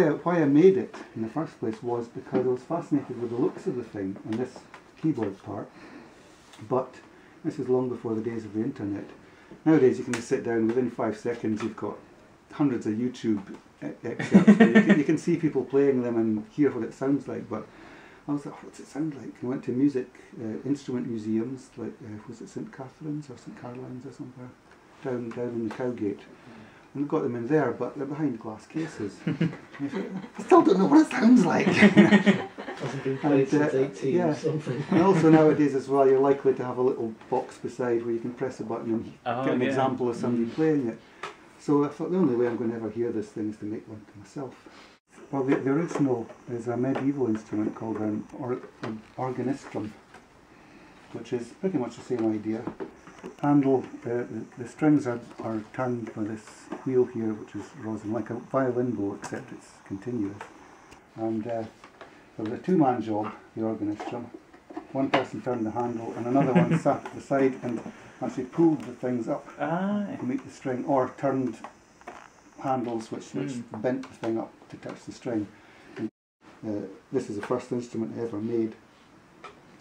why I, why I made it in the first place was because I was fascinated with the looks of the thing and this keyboard part. But this is long before the days of the internet. Nowadays you can just sit down within five seconds you've got hundreds of YouTube excerpts. you, can, you can see people playing them and hear what it sounds like. But I was like, what's it sound like? I went to music uh, instrument museums, like uh, was it St Catherine's or St Caroline's or somewhere, down down in the Cowgate. And got them in there, but they're behind glass cases. And you think, I still don't know what it sounds like. Hasn't been played And, uh, since 18 yeah. or something. and also nowadays as well, you're likely to have a little box beside where you can press a button and Oh, get an yeah. example of somebody Mm. playing it. So I thought the only way I'm going to ever hear this thing is to make one to myself. Well, the, the original is a medieval instrument called an, or, an organistrum, which is pretty much the same idea. Handle, uh, the, the strings are, are turned by this wheel here, which is rosin, like a violin bow, except it's continuous. And uh, was a two-man job, the organistrum. One person turned the handle, and another one sat at the side and actually pulled the things up Ah, to meet the string, or turned handles which, which Mm. bent the thing up to touch the string. And, uh, this is the first instrument I ever made,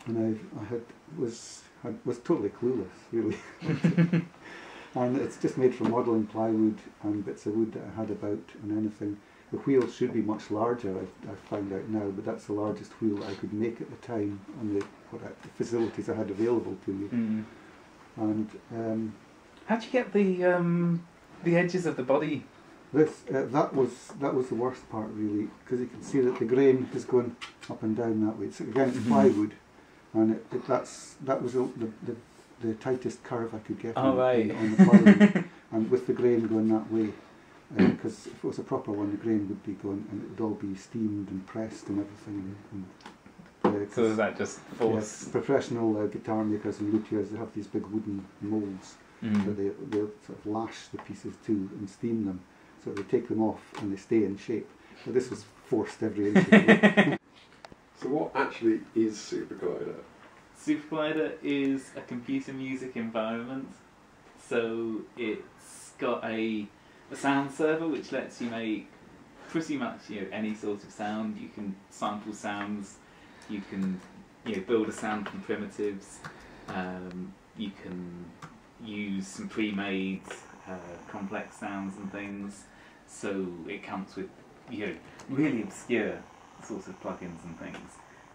and I, I had was had, was totally clueless, really. and it's just made from modelling plywood and bits of wood that I had about, and anything. The wheel should be much larger. I, I found out now, but that's the largest wheel I could make at the time on the, what I, the facilities I had available to me. mm. And um, How'd you get the um, the edges of the body? This uh, that was that was the worst part really because you can see that the grain is going up and down that way. So again, it's Mhm. plywood, and it, it, that's that was the, the, the, tightest curve I could get Oh, on, right. on the plywood, and with the grain going that way. Because if it was a proper one, the grain would be going, and it would all be steamed and pressed and everything. And, and, uh, So is that just force? professional uh, guitar makers and luthiers they have these big wooden molds that Mm. they they sort of lash the pieces to and steam them. So they take them off and they stay in shape. But this was forced every inch of the way. So what actually is SuperCollider? SuperCollider is a computer music environment, so it's got a, a sound server which lets you make pretty much you know any sort of sound. You can sample sounds, you can you know build a sound from primitives, um, you can use some pre-made uh, complex sounds and things. So it comes with you know really obscure sorts of plugins and things.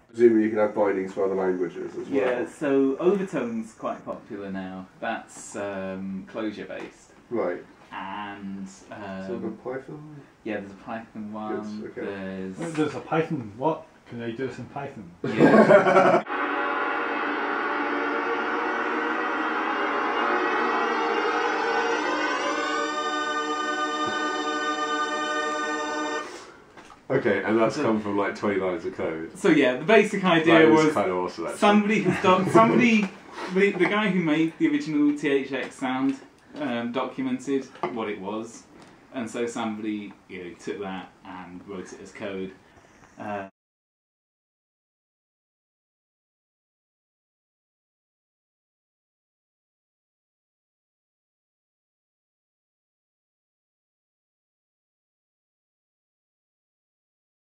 Presumably you can have bindings for other languages as well. Yeah, so Overtone's quite popular now. That's um, Clojure based. Right. And um, so the Python? yeah, there's a Python one. Good, okay. There's There's a Python. What? Can they do this in Python? yeah, Okay, and that's come from like 20 lines of code. so yeah, the basic idea was was kind of awesome actually. somebody has done somebody the, the guy who made the original THX sound um, documented what it was, and so somebody you know took that and wrote it as code. Uh,